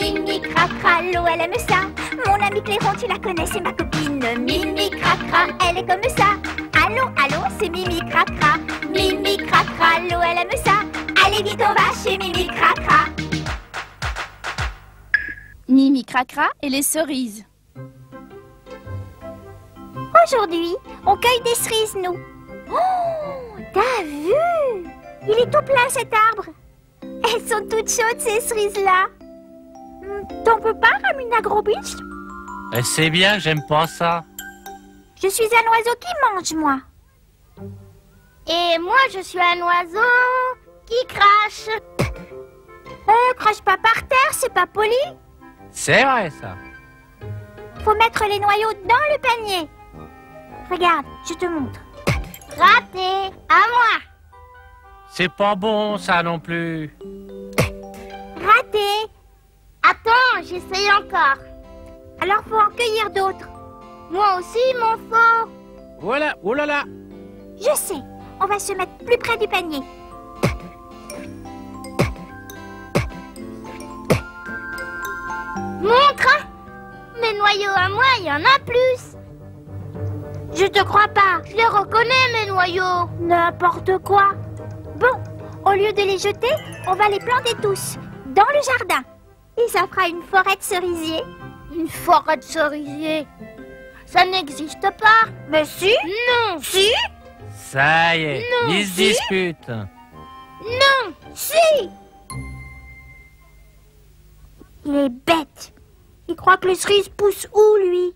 Mimi Cracra, l'eau elle aime ça. Mon ami Clairon, tu la connais, c'est ma copine. Mimi Cracra, elle est comme ça. Allô, allô, c'est Mimi Cracra. Mimi Cracra, l'eau elle aime ça. Allez vite, on va chez Mimi Cracra. Mimi Cracra et les cerises. Aujourd'hui, on cueille des cerises, nous. Oh, t'as vu? Il est tout plein cet arbre. Elles sont toutes chaudes, ces cerises-là. T'en peux pas, Ramina Grobich? Et c'est bien j'aime pas ça. Je suis un oiseau qui mange, moi. Et moi, je suis un oiseau qui crache. Euh, crache pas par terre, c'est pas poli. C'est vrai ça. Faut mettre les noyaux dans le panier. Regarde, je te montre. Raté. À moi. C'est pas bon ça non plus. J'essaye encore. Alors faut en cueillir d'autres. Moi aussi, mon faux. Voilà, oh là là. Je sais, on va se mettre plus près du panier. Montre. Mes noyaux à moi, il y en a plus. Je te crois pas. Je les reconnais, mes noyaux. N'importe quoi. Bon, au lieu de les jeter, on va les planter tous dans le jardin. Et ça fera une forêt de cerisiers. Une forêt de cerisier. Ça n'existe pas. Mais si Non. Si Ça y est, Non, ils se si. disputent. Non. Si Il est bête. Il croit que les cerises poussent où, lui?